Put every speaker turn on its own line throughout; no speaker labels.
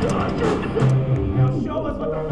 Я вас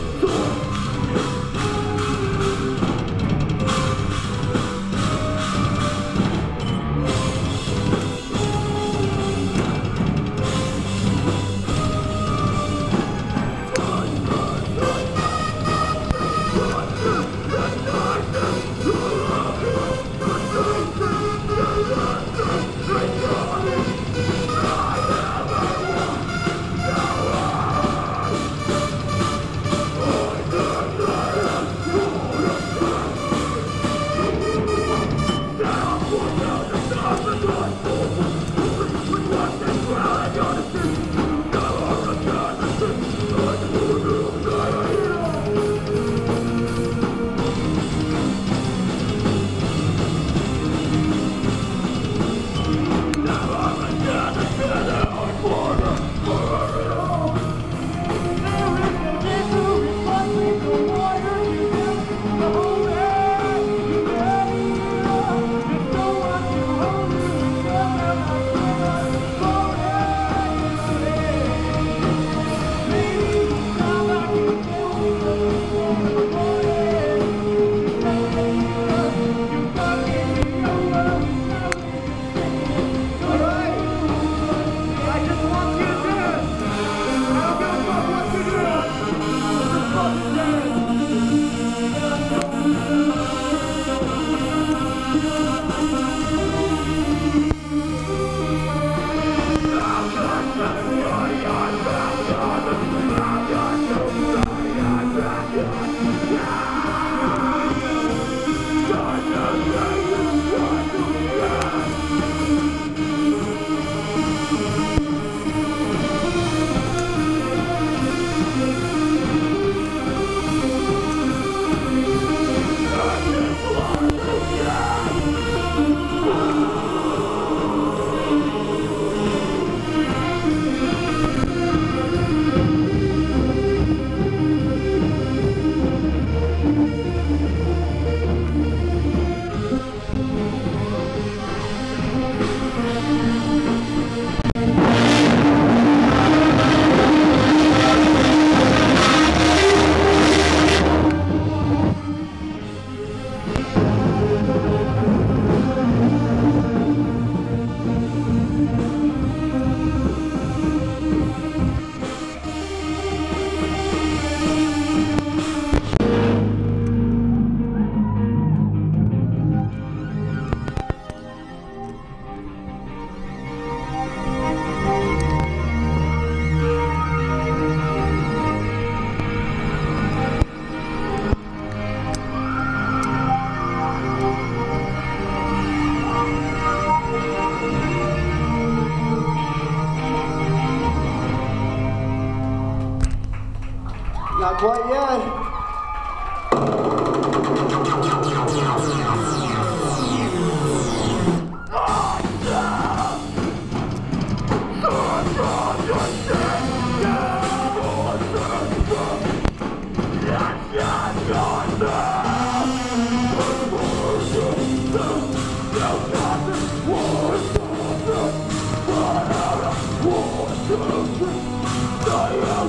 Not quite yet.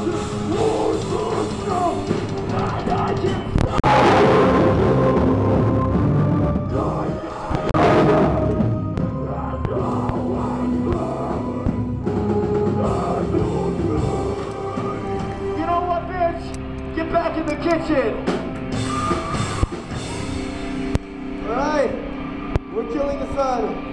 You kitchen! Alright, we're killing the sun.